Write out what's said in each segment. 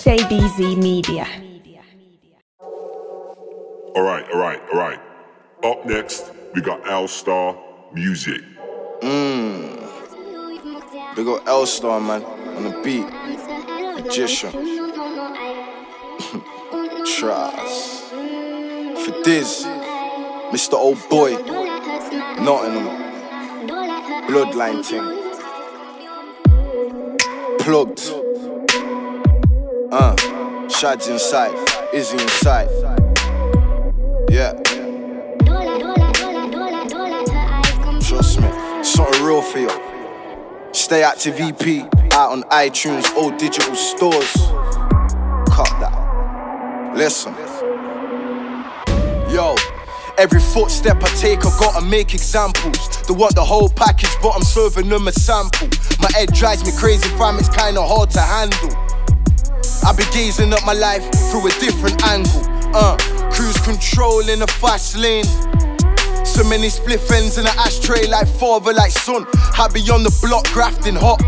JDZ Media. All right, all right, all right. Up next, we got L Star Music. Mmm. Big ol' L Star, man, on the beat. Magician. Trust. For this, Mr. Old Boy, Nottingham. Bloodline thing. Plugged. Uh, Shad's inside, Izzy inside. Yeah, trust me, something real for you. Stay active EP out on iTunes, all digital stores. Cut that. Listen. Yo, every footstep I take, I gotta make examples. They want the whole package, but I'm serving them a sample. My head drives me crazy, fam, it's kinda hard to handle. I be gazing at my life through a different angle. Uh, cruise control in a fast lane. So many split ends in an ashtray, like father, like son. I be on the block grafting hot.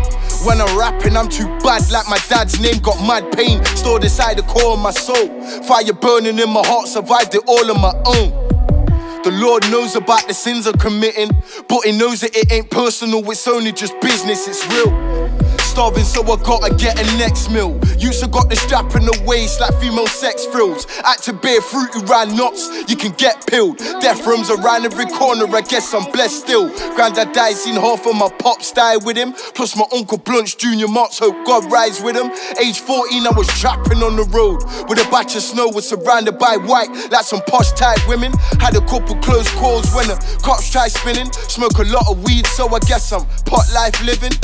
When I'm rapping, I'm too bad, like my dad's name got mad pain. Stored inside the core of my soul. Fire burning in my heart, survived it all on my own. The Lord knows about the sins I'm committing, but He knows that it ain't personal, it's only just business, it's real. Starving, so I gotta get a next meal. Used to got the strap in the waist like female sex frills. Act to bear fruit, you ran nuts, you can get pilled. Death rooms around every corner, I guess I'm blessed still. Granddad died, seen half of my pops die with him. Plus my uncle Blunch, Junior Marks, hope God rise with him. Age 14, I was trapping on the road. With a batch of snow, was surrounded by white, like some posh type women. Had a couple close calls when the cops tried spinning. Smoke a lot of weed, so I guess I'm pot life living.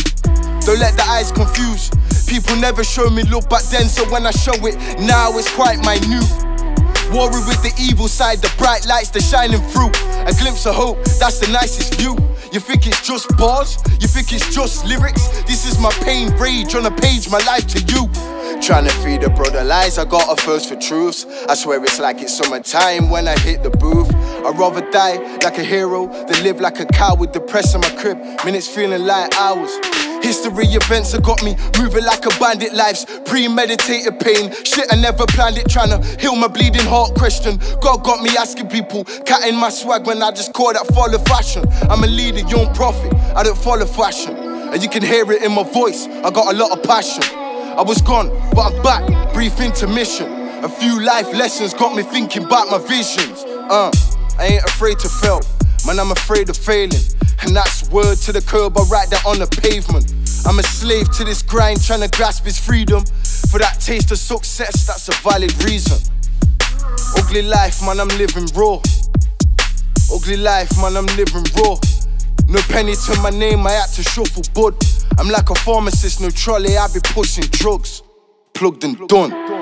Don't let the eyes confuse. People never show me look back then, so when I show it now, it's quite minute. Worry with the evil side, the bright lights, the shining through. A glimpse of hope, that's the nicest view. You think it's just bars? You think it's just lyrics? This is my pain, rage on a page, my life to you. Trying to feed a brother lies, I got a thirst for truths. I swear it's like it's summertime when I hit the booth. I'd rather die like a hero than live like a coward, press in my crib. Minutes feeling like hours. History events have got me moving like a bandit. Life's premeditated pain. Shit, I never planned it. Trying to heal my bleeding heart question. God got me asking people, catting my swag when I just call that follow fashion. I'm a leader, young prophet. I don't follow fashion. And you can hear it in my voice. I got a lot of passion. I was gone, but I'm back. Brief intermission. A few life lessons got me thinking about my visions. Uh, I ain't afraid to fail. Man, I'm afraid of failing. And that's word to the curb, I write that on the pavement. I'm a slave to this grind, trying to grasp his freedom. For that taste of success, that's a valid reason. Ugly life, man, I'm living raw. Ugly life, man, I'm living raw. No penny to my name, I had to shuffle bud. I'm like a pharmacist, no trolley, I be pushing drugs. Plugged and done.